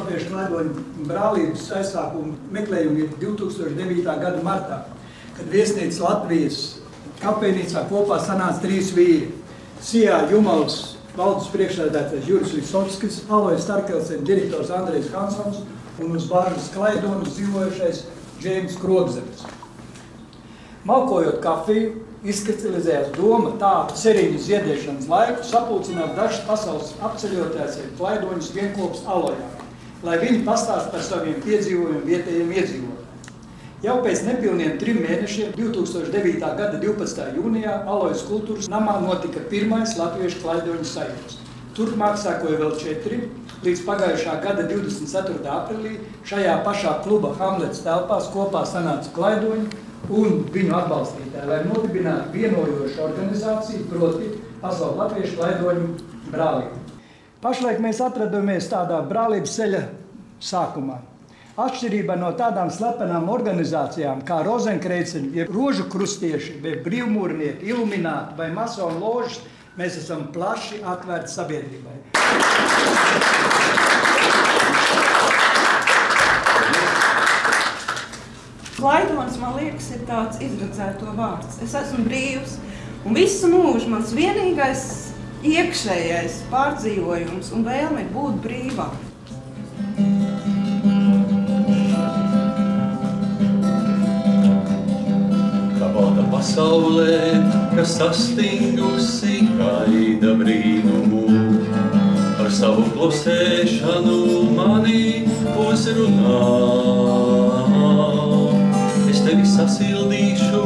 Latviešu klaidoņu brālības aizsākuma meklējumi ir 2009. gada martā, kad viesnīca Latvijas kapeinīcā kopā sanāca trīs vīri. Sijā Jumals valdes priekšsēdētājs Juris Lisovskis, Alojas Starkelsens direktors Andrejs Hansons un uz bāžas klaidonas dzīvojušais Džeims Krogzemes. Malkojot kafiju, izkristalizējās doma tādu seriņu ziedēšanas laiku sapulcināt dažas pasaules apceļotājs ir klaidoņus vienkops Alojā, lai viņi pastāst par saviem piedzīvojumiem vietējiem iedzīvotājiem. Jau pēc nepilniem trim mēnešiem, 2009. gada 12. jūnijā, Alojas kultūras namā notika pirmais latviešu klaidoņu sajūts. Turpmāk sākoja vēl četri, līdz pagājušā gada 24. aprīlī šajā pašā kluba Hamlets telpās kopā sanāca klaidoņi un viņu atbalstītāji, lai nodibinātu vienojošu organizāciju, proti Pasaules Latviešu klaidoņu brālību. Pašlaik mēs atrodamies tādā brālības ceļa sākumā. Atšķirībā no tādām slepenām organizācijām kā Rozenkreiceni, jeb rožu krustieši, vai brīvmūrnieki, ilumināti vai masonu ložas, mēs esam plaši atvērti sabiedrībai. Klaidons, man liekas, ir tāds izredzēto vārds. Es esmu brīvs, un visu mūžu mans vienīgais iekšējais pārdzīvojums un vēlme būt brīvām. pasaulē, kas sastingusi gaida brīnumu. Ar savu klusēšanu mani uzrunā. Es tevi sasildīšu,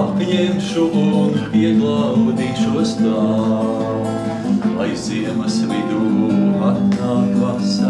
apņemšu un pieglaudīšos tā, lai ziemas vidū atnāk vasarā.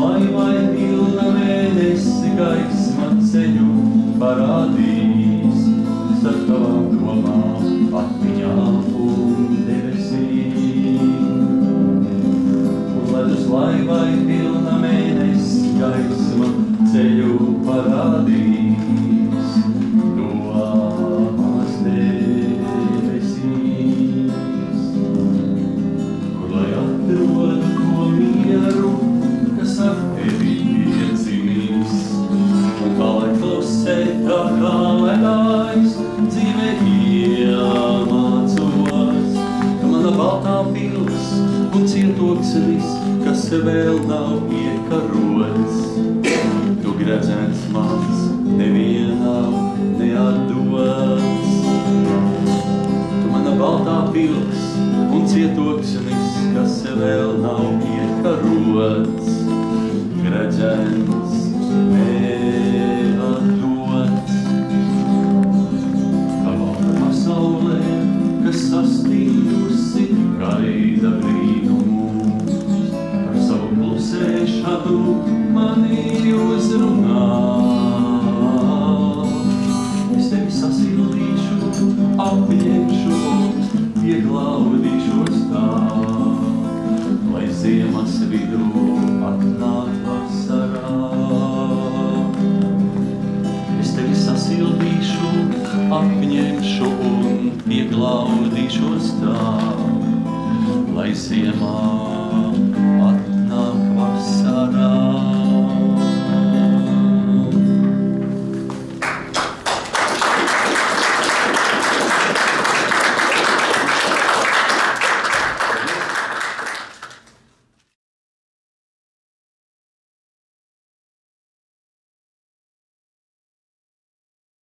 ledus laivai pilna mēnesi gaisma ceļu parādīs. Starp tavām domām, atmiņām lai klusē tā kā ledājs dzīvē iemācos. Tu mana baltā pils un cietoksnis, kas vēl nav iekarots. Tu gredzens mans nevienam neatdots. Tu mana baltā pils un cietoksnis, kas vēl nav iekarots. Gredzens sastījusi gaida brīnumu. Ar savu klusēšanu mani uzrunā. Es tevi sasildīšu, apņemšu un pieglaudīšos tā, lai ziemas vidū un pieglaudīšos tā, lai ziemā